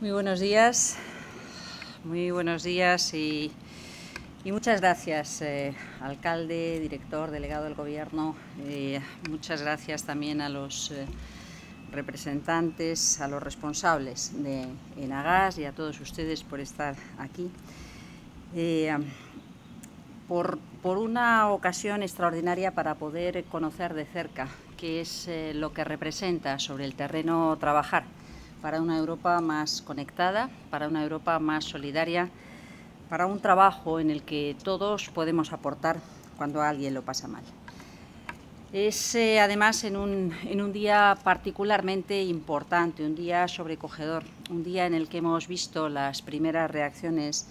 Muy buenos días, muy buenos días y, muchas gracias, eh, alcalde, director, delegado del Gobierno. Eh, muchas gracias también a los eh, representantes, a los responsables de Enagas y a todos ustedes por estar aquí. Por, por, una ocasión extraordinaria para poder conocer de cerca qué es lo que representa sobre el terreno trabajar para una Europa más conectada, para una Europa más solidaria, para un trabajo en el que todos podemos aportar cuando alguien lo pasa mal. Es eh, además en un, en un día particularmente importante, un día sobrecogedor, un día en el que hemos visto las primeras reacciones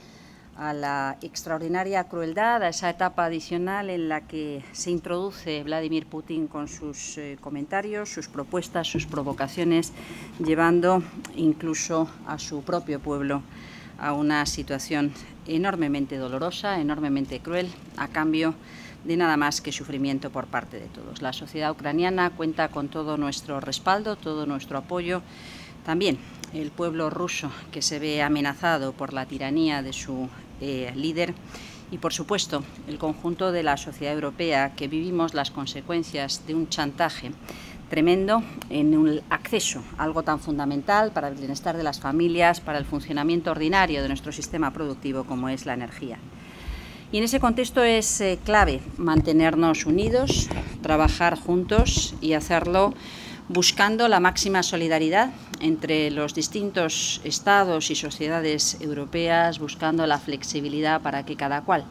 a la extraordinaria crueldad, a esa etapa adicional en la que se introduce Vladimir Putin con sus eh, comentarios, sus propuestas, sus provocaciones, llevando incluso a su propio pueblo a una situación enormemente dolorosa, enormemente cruel, a cambio de nada más que sufrimiento por parte de todos. La sociedad ucraniana cuenta con todo nuestro respaldo, todo nuestro apoyo, también el pueblo ruso que se ve amenazado por la tiranía de su eh, líder y, por supuesto, el conjunto de la sociedad europea que vivimos las consecuencias de un chantaje tremendo en el acceso algo tan fundamental para el bienestar de las familias, para el funcionamiento ordinario de nuestro sistema productivo como es la energía. Y en ese contexto es eh, clave mantenernos unidos, trabajar juntos y hacerlo buscando la máxima solidaridad entre los distintos estados y sociedades europeas, buscando la flexibilidad para que cada cual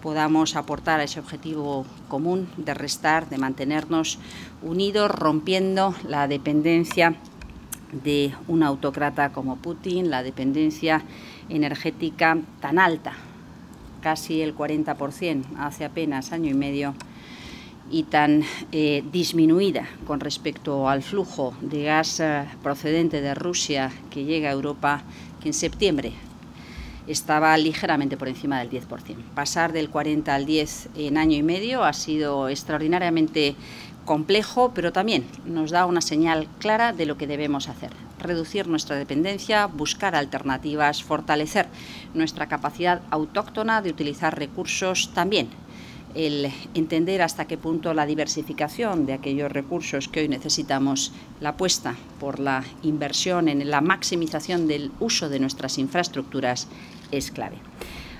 podamos aportar a ese objetivo común de restar, de mantenernos unidos, rompiendo la dependencia de un autócrata como Putin, la dependencia energética tan alta, casi el 40% hace apenas año y medio y tan eh, disminuida con respecto al flujo de gas eh, procedente de Rusia que llega a Europa, que en septiembre estaba ligeramente por encima del 10%. Pasar del 40 al 10 en año y medio ha sido extraordinariamente complejo, pero también nos da una señal clara de lo que debemos hacer. Reducir nuestra dependencia, buscar alternativas, fortalecer nuestra capacidad autóctona de utilizar recursos también el entender hasta qué punto la diversificación de aquellos recursos que hoy necesitamos, la apuesta por la inversión en la maximización del uso de nuestras infraestructuras es clave.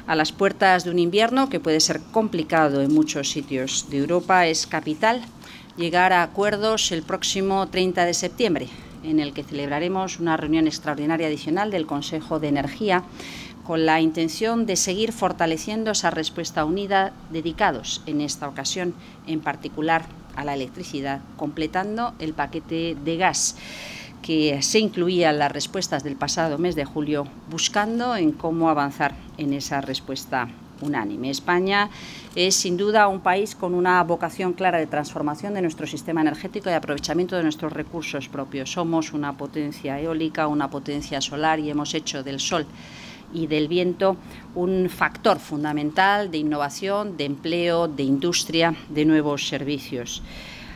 A las puertas de un invierno que puede ser complicado en muchos sitios de Europa, es capital llegar a acuerdos el próximo 30 de septiembre, en el que celebraremos una reunión extraordinaria adicional del Consejo de Energía con la intención de seguir fortaleciendo esa respuesta unida dedicados en esta ocasión en particular a la electricidad, completando el paquete de gas que se incluía en las respuestas del pasado mes de julio, buscando en cómo avanzar en esa respuesta unánime. España es sin duda un país con una vocación clara de transformación de nuestro sistema energético y aprovechamiento de nuestros recursos propios. Somos una potencia eólica, una potencia solar y hemos hecho del sol y del viento un factor fundamental de innovación, de empleo, de industria, de nuevos servicios.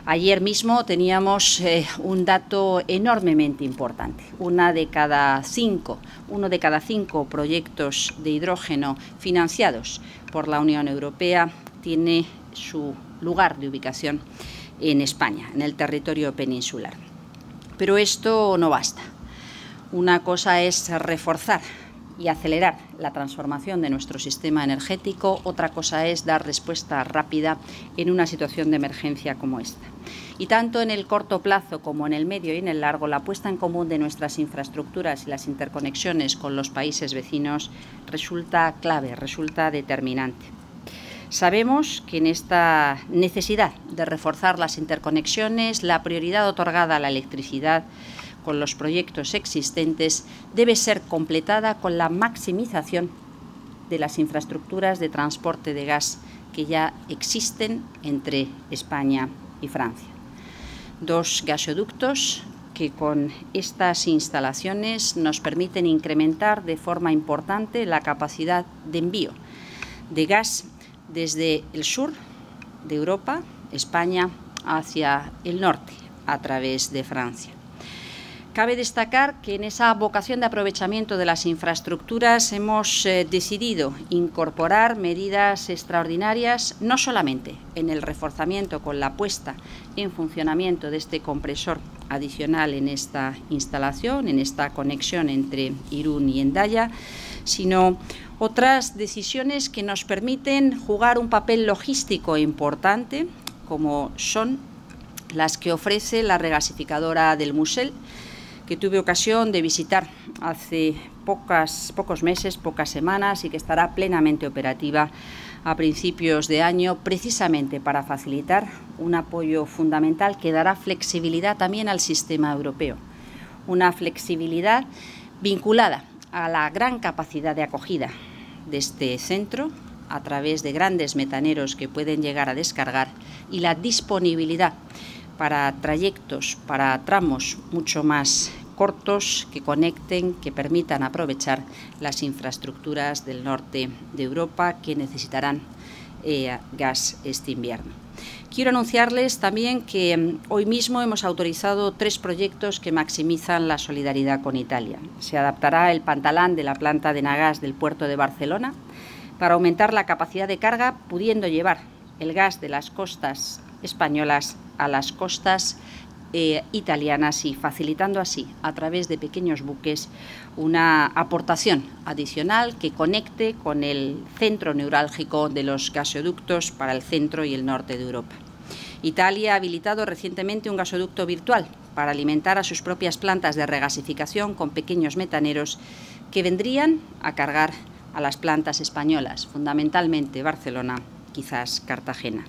Ayer mismo teníamos eh, un dato enormemente importante. Una de cada cinco, uno de cada cinco proyectos de hidrógeno financiados por la Unión Europea tiene su lugar de ubicación en España, en el territorio peninsular. Pero esto no basta. Una cosa es reforzar y acelerar la transformación de nuestro sistema energético, otra cosa es dar respuesta rápida en una situación de emergencia como esta. Y tanto en el corto plazo como en el medio y en el largo, la puesta en común de nuestras infraestructuras y las interconexiones con los países vecinos resulta clave, resulta determinante. Sabemos que en esta necesidad de reforzar las interconexiones, la prioridad otorgada a la electricidad con los proyectos existentes debe ser completada con la maximización de las infraestructuras de transporte de gas que ya existen entre España y Francia. Dos gasoductos que con estas instalaciones nos permiten incrementar de forma importante la capacidad de envío de gas desde el sur de Europa, España, hacia el norte, a través de Francia. Cabe destacar que en esa vocación de aprovechamiento de las infraestructuras hemos eh, decidido incorporar medidas extraordinarias, no solamente en el reforzamiento con la puesta en funcionamiento de este compresor adicional en esta instalación, en esta conexión entre Irún y Endaya, sino otras decisiones que nos permiten jugar un papel logístico importante, como son las que ofrece la regasificadora del Musel, que tuve ocasión de visitar hace pocas, pocos meses, pocas semanas y que estará plenamente operativa a principios de año, precisamente para facilitar un apoyo fundamental que dará flexibilidad también al sistema europeo. Una flexibilidad vinculada a la gran capacidad de acogida de este centro a través de grandes metaneros que pueden llegar a descargar y la disponibilidad para trayectos, para tramos mucho más cortos que conecten, que permitan aprovechar las infraestructuras del norte de Europa que necesitarán eh, gas este invierno. Quiero anunciarles también que mm, hoy mismo hemos autorizado tres proyectos que maximizan la solidaridad con Italia. Se adaptará el pantalán de la planta de Nagas del puerto de Barcelona para aumentar la capacidad de carga, pudiendo llevar el gas de las costas españolas a las costas eh, italianas y facilitando así, a través de pequeños buques, una aportación adicional que conecte con el centro neurálgico de los gasoductos para el centro y el norte de Europa. Italia ha habilitado recientemente un gasoducto virtual para alimentar a sus propias plantas de regasificación con pequeños metaneros que vendrían a cargar a las plantas españolas, fundamentalmente Barcelona, quizás Cartagena.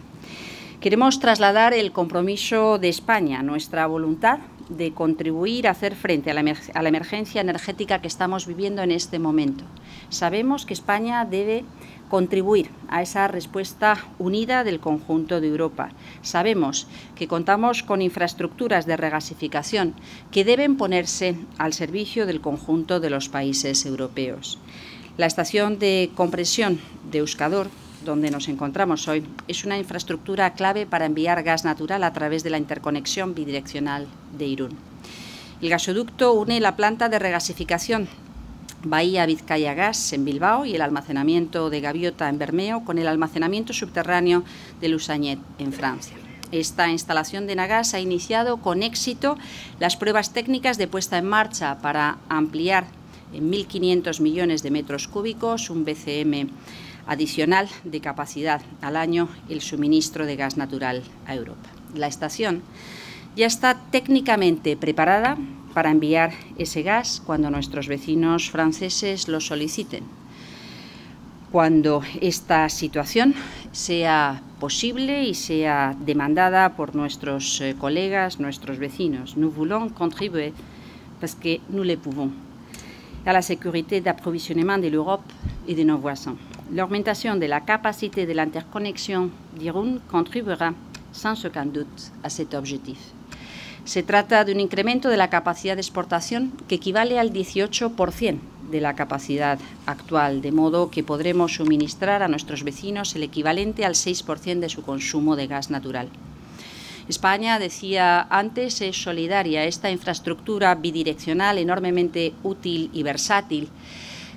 Queremos trasladar el compromiso de España, nuestra voluntad de contribuir a hacer frente a la, emergencia energética que estamos viviendo en este momento. Sabemos que España debe contribuir a esa respuesta unida del conjunto de Europa. Sabemos que contamos con infraestructuras de regasificación que deben ponerse al servicio del conjunto de los países europeos. La estación de compresión de Euskador donde nos encontramos hoy, es una infraestructura clave para enviar gas natural a través de la interconexión bidireccional de Irún. El gasoducto une la planta de regasificación Bahía Vizcaya Gas en Bilbao y el almacenamiento de Gaviota en Bermeo con el almacenamiento subterráneo de Lusagnet en Francia. Esta instalación de Nagas ha iniciado con éxito las pruebas técnicas de puesta en marcha para ampliar en 1.500 millones de metros cúbicos un BCM adicional de capacidad al año el suministro de gas natural a Europa. La estación ya está técnicamente preparada para enviar ese gas cuando nuestros vecinos franceses lo soliciten. Cuando esta situación sea posible y sea demandada por nuestros eh, colegas, nuestros vecinos. Nous voulons contribuer parce que nous le pouvons à la sécurité d'approvisionnement de l'Europe et de nos voisins. L'augmentation de la capacité de l'interconnexion d'Irun contribuera sans aucun doute a cet objectif. Se trata de un incremento de la capacidad de exportación que equivale al 18% de la capacidad actual, de modo que podremos suministrar a nuestros vecinos el equivalente al 6% de su consumo de gas natural. España, decía antes, es solidaria. Esta infraestructura bidireccional enormemente útil y versátil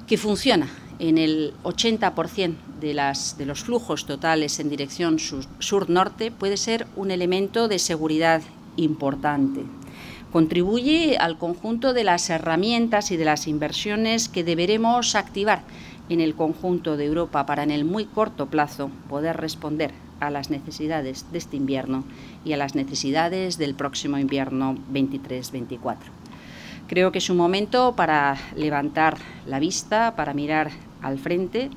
que funciona en el 80% de, las, de los flujos totales en dirección sur-norte puede ser un elemento de seguridad importante. Contribuye al conjunto de las herramientas y de las inversiones que deberemos activar en el conjunto de Europa para en el muy corto plazo poder responder a las necesidades de este invierno y a las necesidades del próximo invierno 23-24. Creo que es un momento para levantar la vista, para mirar al frente,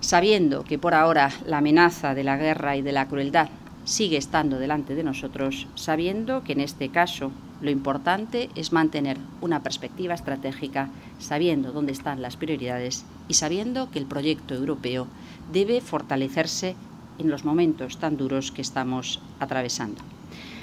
sabiendo que por ahora la amenaza de la guerra y de la crueldad sigue estando delante de nosotros, sabiendo que en este caso lo importante es mantener una perspectiva estratégica, sabiendo dónde están las prioridades y sabiendo que el proyecto europeo debe fortalecerse en los momentos tan duros que estamos atravesando.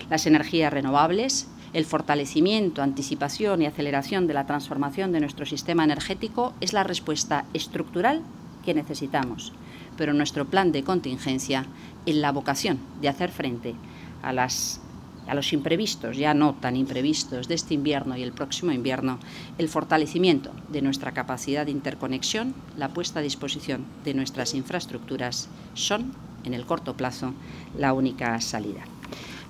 Las energías renovables, el fortalecimiento, anticipación y aceleración de la transformación de nuestro sistema energético es la respuesta estructural que necesitamos, pero nuestro plan de contingencia, en la vocación de hacer frente a los imprevistos, ya no tan imprevistos, de este invierno y el próximo invierno, el fortalecimiento de nuestra capacidad de interconexión, la puesta a disposición de nuestras infraestructuras son, en el corto plazo, la única salida.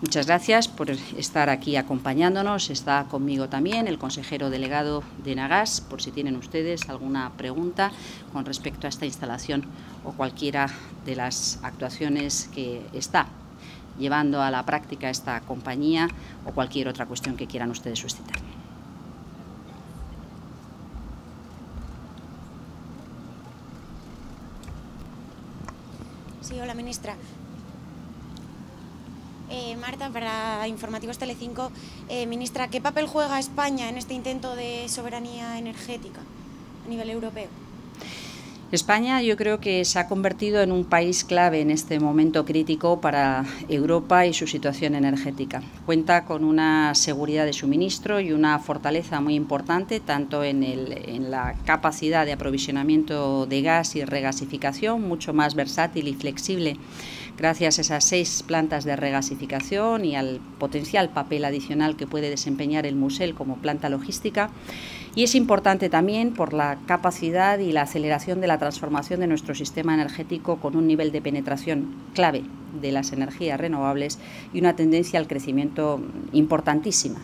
Muchas gracias por estar aquí acompañándonos. Está conmigo también el consejero delegado de Nagas, por si tienen ustedes alguna pregunta con respecto a esta instalación o cualquiera de las actuaciones que está llevando a la práctica esta compañía o cualquier otra cuestión que quieran ustedes suscitar. Sí, hola ministra. Eh, Marta, para Informativos Telecinco. Eh, ministra, ¿qué papel juega España en este intento de soberanía energética a nivel europeo? España yo creo que se ha convertido en un país clave en este momento crítico para Europa y su situación energética. Cuenta con una seguridad de suministro y una fortaleza muy importante tanto en, en la capacidad de aprovisionamiento de gas y regasificación, mucho más versátil y flexible gracias a esas seis plantas de regasificación y al potencial papel adicional que puede desempeñar el Musel como planta logística. Y es importante también por la capacidad y la aceleración de la transformación de nuestro sistema energético con un nivel de penetración clave de las energías renovables y una tendencia al crecimiento importantísima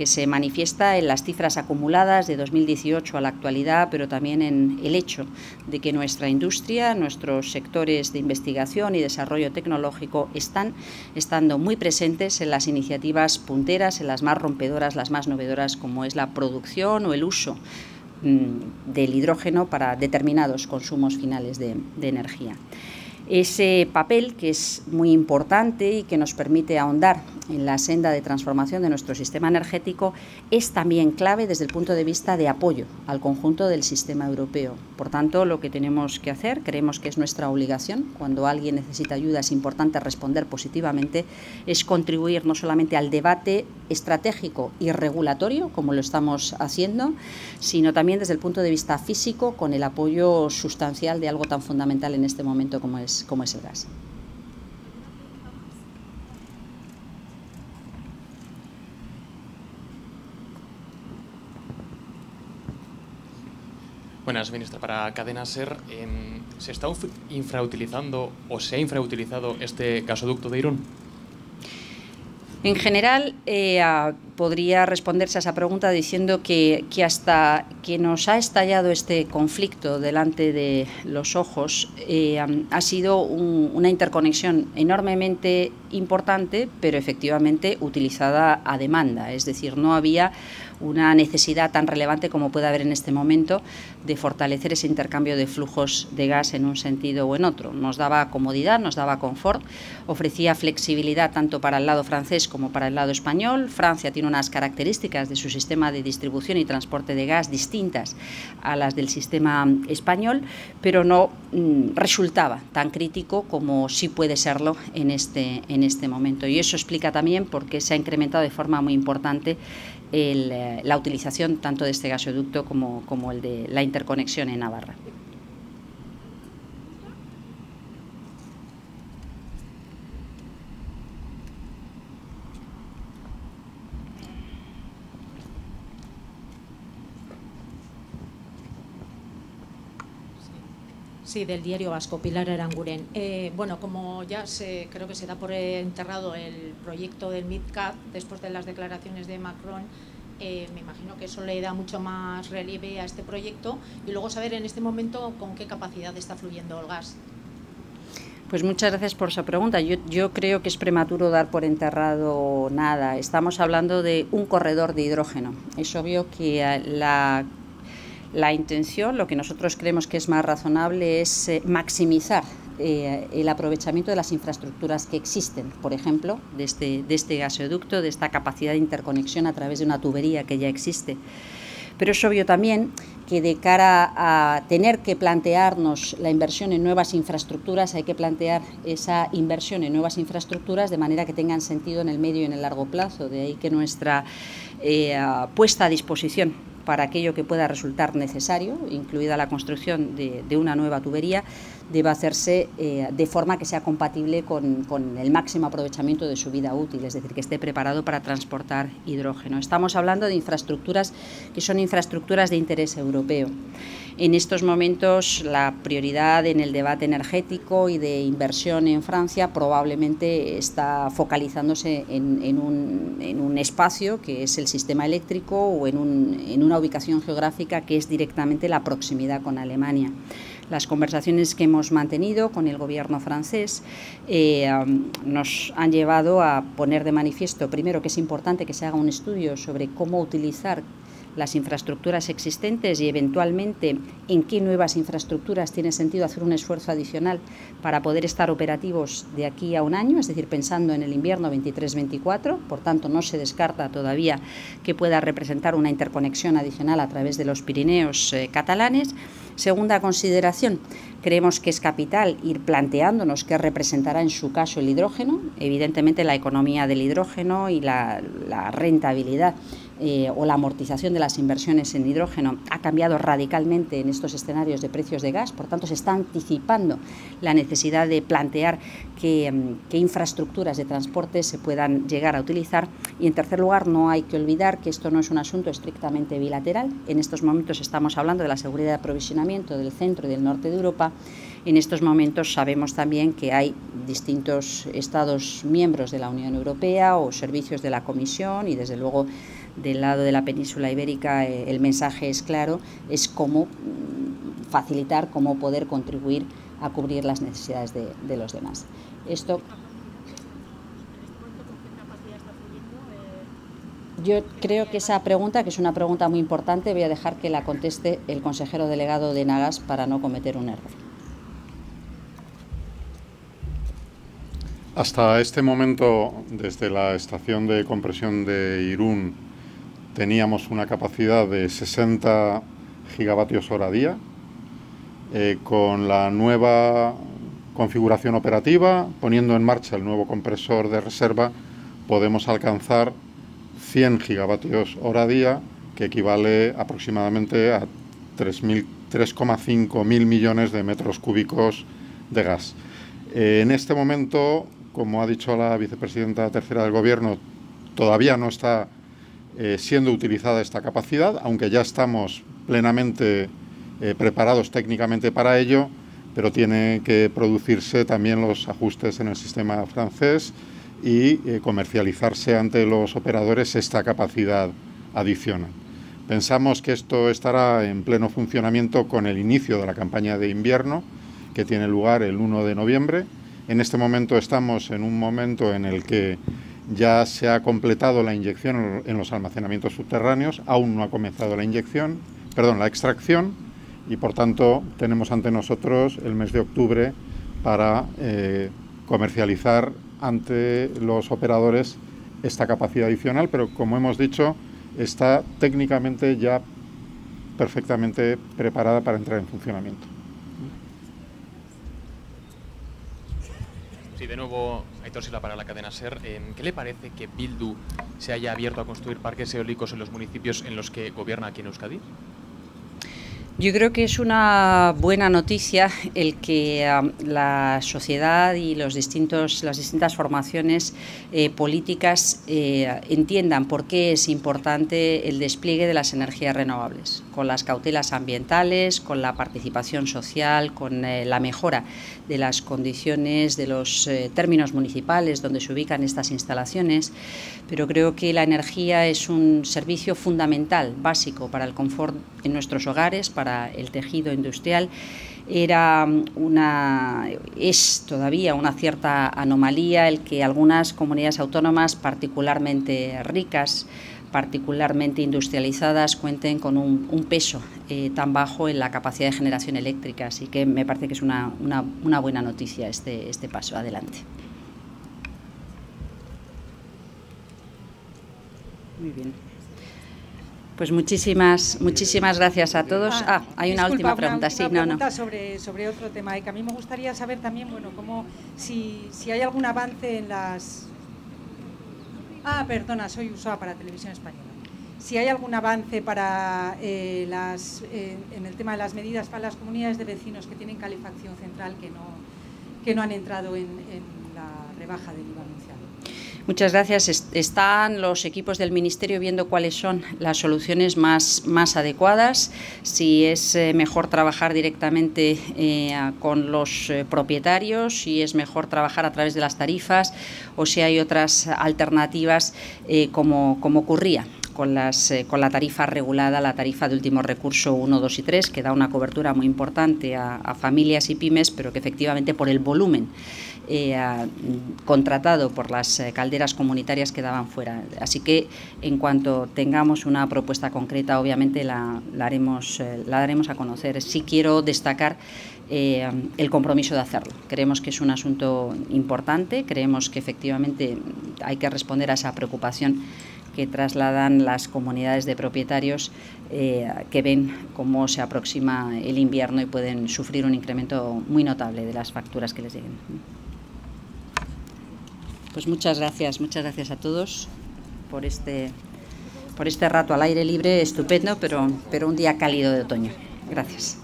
que se manifiesta en las cifras acumuladas de 2018 a la actualidad, pero también en el hecho de que nuestra industria, nuestros sectores de investigación y desarrollo tecnológico están estando muy presentes en las iniciativas punteras, en las más rompedoras, las más novedoras, como es la producción o el uso mm, del hidrógeno para determinados consumos finales de, de energía ese papel que es muy importante y que nos permite ahondar en la senda de transformación de nuestro sistema energético es también clave desde el punto de vista de apoyo al conjunto del sistema europeo. Por tanto, lo que tenemos que hacer, creemos que es nuestra obligación, cuando alguien necesita ayuda es importante responder positivamente, es contribuir no solamente al debate estratégico y regulatorio, como lo estamos haciendo, sino también desde el punto de vista físico, con el apoyo sustancial de algo tan fundamental en este momento como es como es el gas. Buenas, ministra. Para Cadena Ser, em, ¿se está infrautilizando o se ha infrautilizado este gasoducto de Irún? En general, eh, podría responderse a esa pregunta diciendo que, hasta que nos ha estallado este conflicto delante de los ojos eh, ha sido una interconexión enormemente importante, pero efectivamente utilizada a demanda. Es decir, no había una necesidad tan relevante como puede haber en este momento de fortalecer ese intercambio de flujos de gas en un sentido o en otro. Nos daba comodidad, nos daba confort, ofrecía flexibilidad tanto para el lado francés como para el lado español. Francia tiene unas características de su sistema de distribución y transporte de gas distintas a las del sistema español, pero no mm, resultaba tan crítico como sí puede serlo en este, en este momento. Y eso explica también por qué se ha incrementado de forma muy importante eh, la utilización tanto de este gasoducto como, como el de la interconexión en Navarra. Sí, del diario vasco, Pilar Aranguren. Eh, bueno, como ya se, creo que se da por enterrado el proyecto del MidCat después de las declaraciones de Macron, eh, me imagino que eso le da mucho más relieve a este proyecto y luego saber en este momento con qué capacidad está fluyendo el gas. Pues muchas gracias por esa pregunta. Yo, yo, creo que es prematuro dar por enterrado nada. Estamos hablando de un corredor de hidrógeno. Es obvio que la la intención, lo que nosotros creemos que es más razonable, es eh, maximizar eh, el aprovechamiento de las infraestructuras que existen, por ejemplo, de este, de este gasoducto, de esta capacidad de interconexión a través de una tubería que ya existe. Pero es obvio también que de cara a tener que plantearnos la inversión en nuevas infraestructuras, hay que plantear esa inversión en nuevas infraestructuras de manera que tengan sentido en el medio y en el largo plazo. De ahí que nuestra eh, puesta a disposición para aquello que pueda resultar necesario, incluida la construcción de, una nueva tubería, debe hacerse eh, de forma que sea compatible con, el máximo aprovechamiento de su vida útil, es decir, que esté preparado para transportar hidrógeno. Estamos hablando de infraestructuras que son infraestructuras de interés europeo. En estos momentos la prioridad en el debate energético y de inversión en Francia probablemente está focalizándose en, un, espacio que es el sistema eléctrico o en, una ubicación geográfica que es directamente la proximidad con Alemania. Las conversaciones que hemos mantenido con el gobierno francés eh, nos han llevado a poner de manifiesto, primero, que es importante que se haga un estudio sobre cómo utilizar las infraestructuras existentes y eventualmente en qué nuevas infraestructuras tiene sentido hacer un esfuerzo adicional para poder estar operativos de aquí a un año, es decir, pensando en el invierno 23-24. Por tanto, no se descarta todavía que pueda representar una interconexión adicional a través de los Pirineos eh, catalanes. Segunda consideración, creemos que es capital ir planteándonos qué representará en su caso el hidrógeno, evidentemente la economía del hidrógeno y la, la rentabilidad eh, o la amortización de las inversiones en hidrógeno ha cambiado radicalmente en estos escenarios de precios de gas, por tanto se está anticipando la necesidad de plantear qué, mm, infraestructuras de transporte se puedan llegar a utilizar. Y en tercer lugar no hay que olvidar que esto no es un asunto estrictamente bilateral, en estos momentos estamos hablando de la seguridad de aprovisionamiento del centro y del norte de Europa, en estos momentos sabemos también que hay distintos Estados miembros de la Unión Europea o servicios de la Comisión y desde luego del lado de la península ibérica eh, el mensaje es claro, es cómo mm, facilitar, cómo poder contribuir a cubrir las necesidades de, los demás. Esto Yo creo que esa pregunta, que es una pregunta muy importante, voy a dejar que la conteste el consejero delegado de Nagas para no cometer un error. Hasta este momento, desde la estación de compresión de Irún, teníamos una capacidad de 60 gigavatios hora día. Eh, con la nueva configuración operativa, poniendo en marcha el nuevo compresor de reserva, podemos alcanzar 100 gigavatios hora día, que equivale aproximadamente a 3,5 mil millones de metros cúbicos de gas. Eh, en este momento, como ha dicho la vicepresidenta tercera del Gobierno, todavía no está eh, siendo utilizada esta capacidad, aunque ya estamos plenamente eh, preparados técnicamente para ello, pero tiene que producirse también los ajustes en el sistema francés y eh, comercializarse ante los operadores esta capacidad adicional. Pensamos que esto estará en pleno funcionamiento con el inicio de la campaña de invierno, que tiene lugar el 1 de noviembre. En este momento estamos en un momento en el que ya se ha completado la inyección en los almacenamientos subterráneos, aún no ha comenzado la inyección, perdón, la extracción y por tanto tenemos ante nosotros el mes de octubre para eh, comercializar ante los operadores esta capacidad adicional, pero como hemos dicho, está técnicamente ya perfectamente preparada para entrar en funcionamiento. Sí, de nuevo, Aitor Sila para la cadena SER. ¿Qué le parece que Bildu se haya abierto a construir parques eólicos en los municipios en los que gobierna aquí en Euskadi? Yo creo que es una buena noticia el que la sociedad y las distintas formaciones eh, políticas eh, entiendan por qué es importante el despliegue de las energías renovables, con las cautelas ambientales, con la participación social, con eh, la mejora de las condiciones de los términos municipales donde se ubican estas instalaciones. Pero creo que la energía es un servicio fundamental, básico para el confort en nuestros hogares, para el tejido industrial era una, es todavía una cierta anomalía el que algunas comunidades autónomas particularmente ricas, particularmente industrializadas, cuenten con un, peso eh, tan bajo en la capacidad de generación eléctrica. Así que me parece que es una, una buena noticia este, este paso. Adelante. Muy bien. Pues muchísimas, muchísimas gracias a todos. Ah, hay una última pregunta, sí, no, no. Sobre, sobre otro tema, y que a mí me gustaría saber también, bueno, cómo, si, si hay algún avance en las... Ah, perdona, soy usada para Televisión Española. si hay algún avance para eh, las, eh, en el tema de las medidas para las comunidades de vecinos que tienen calefacción central que no, que no han entrado en, en la rebaja del IVA anunciado. Muchas gracias. Están los equipos del Ministerio viendo cuáles son las soluciones más, más adecuadas, si es eh, mejor trabajar directamente eh, con los eh, propietarios, si es mejor trabajar a través de las tarifas o si hay otras alternativas como, como ocurría con, las, con, la tarifa regulada, la tarifa de último recurso 1, 2 y 3, que da una cobertura muy importante a, a familias y pymes, pero que efectivamente por el volumen eh, contratado por las eh, calderas comunitarias que daban fuera. Así que en cuanto tengamos una propuesta concreta, obviamente la, eh, daremos a conocer. Sí quiero destacar el compromiso de hacerlo. Creemos que es un asunto importante, creemos que efectivamente hay que responder a esa preocupación que trasladan las comunidades de propietarios que ven cómo se aproxima el invierno y pueden sufrir un incremento muy notable de las facturas que les lleguen. Pues muchas gracias, muchas gracias a todos por este, por este rato al aire libre estupendo, pero, pero un día cálido de otoño. Gracias.